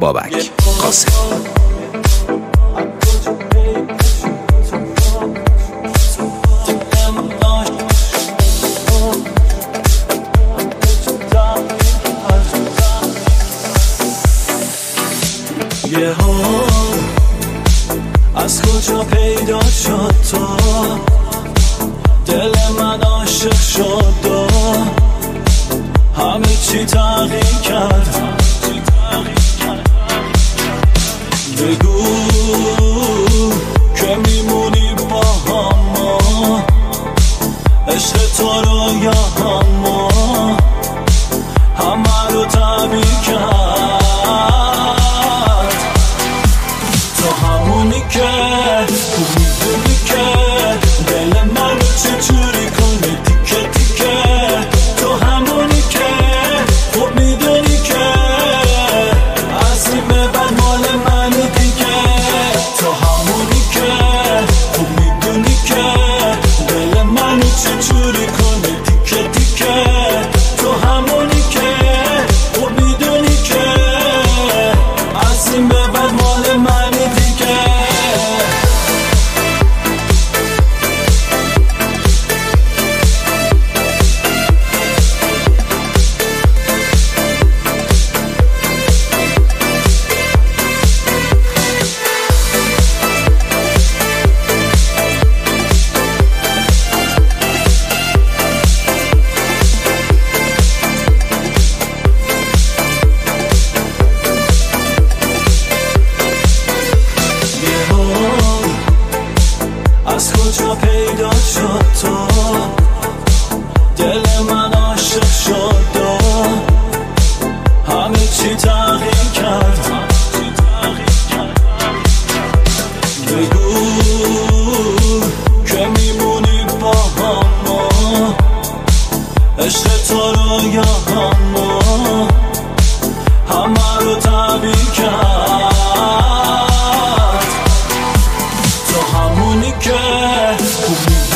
بابک. قاسم. از کجا پیدا شد تو؟ دل من عاشق شد همه چی تغییر کرد. تو رو یا کجا پیدا شد تو؟ دل من عاشق شد همه چی تغییر کرد. بگو که میمونی با هم عشق تو رو یا هم همه رو تبیر کرد. for me.